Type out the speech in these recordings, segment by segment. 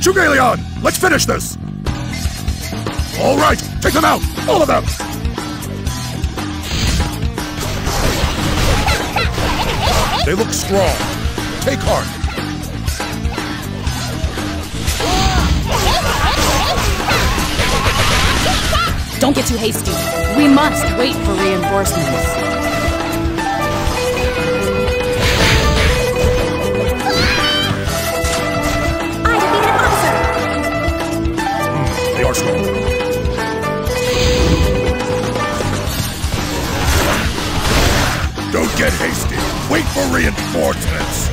Zhuge Liang, let's finish this! All right, take them out! All of them! They look strong. Take heart. Don't get too hasty. We must wait for reinforcements. Get hasty. Wait for reinforcements.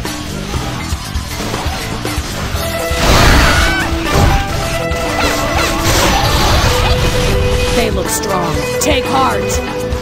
They look strong. Take heart.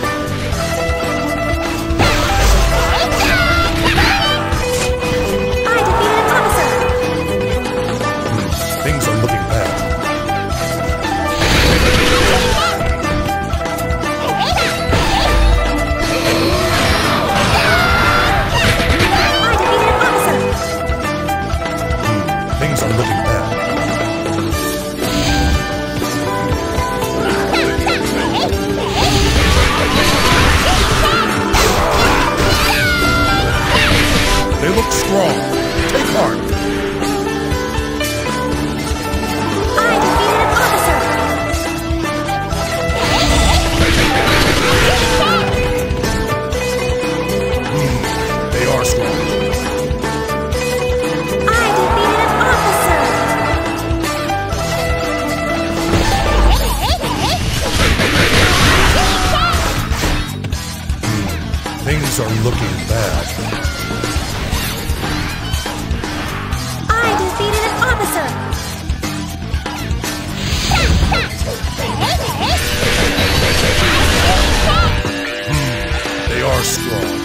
Things are looking bad. They look strong. Take heart. Things are looking bad. I defeated an officer! Hmm, they are strong.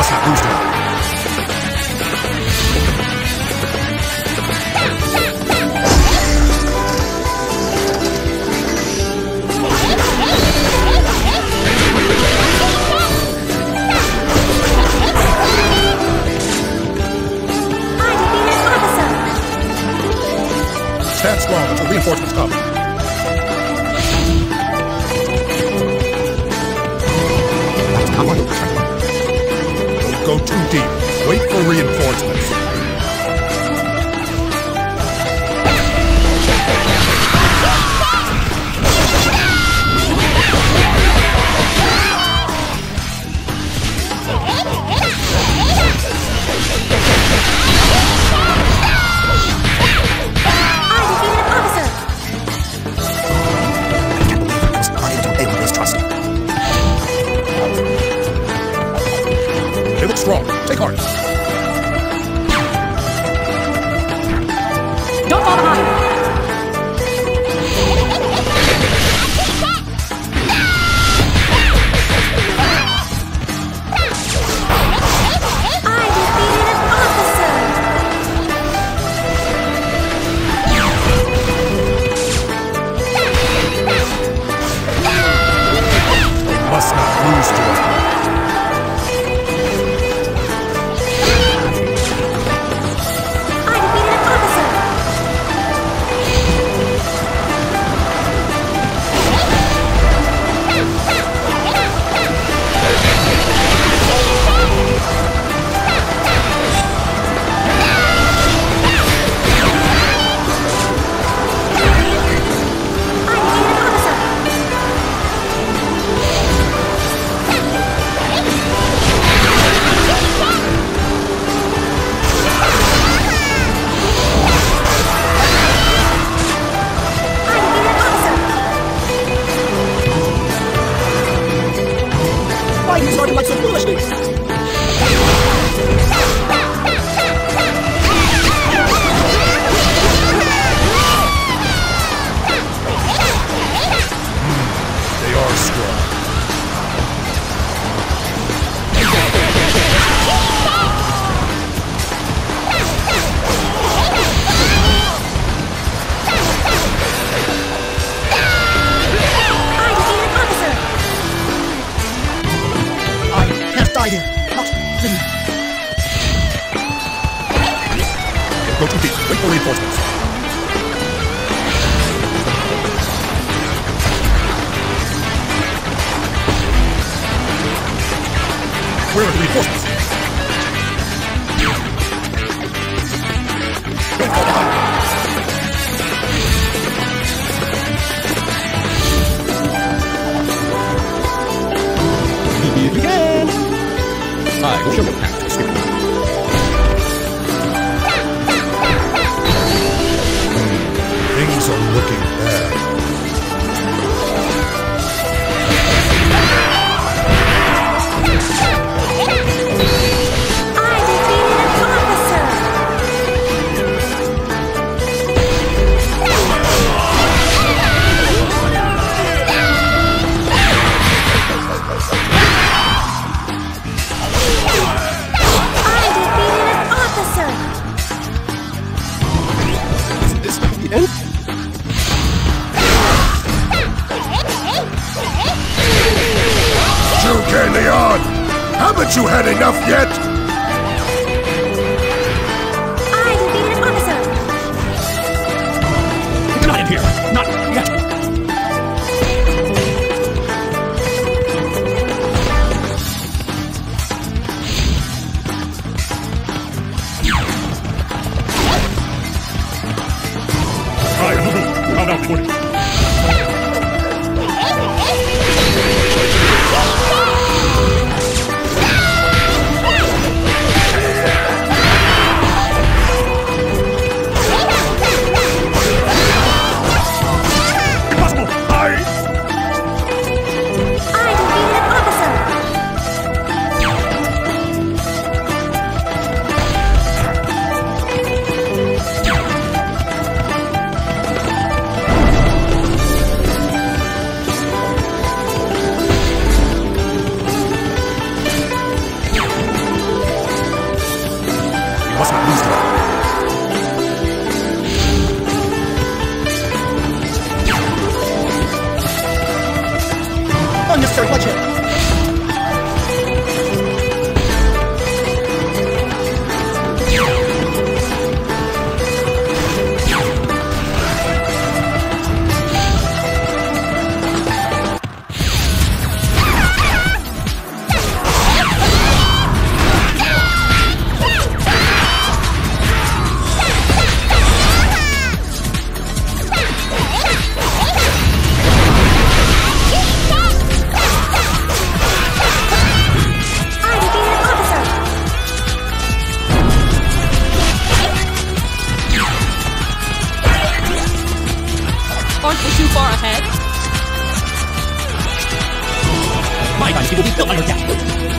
Must not lose them. I defeated an! Stand strong until reinforcements come. Strong. Take heart. Approaching feet. Wait for reinforcements. Where are the reinforcements? 二有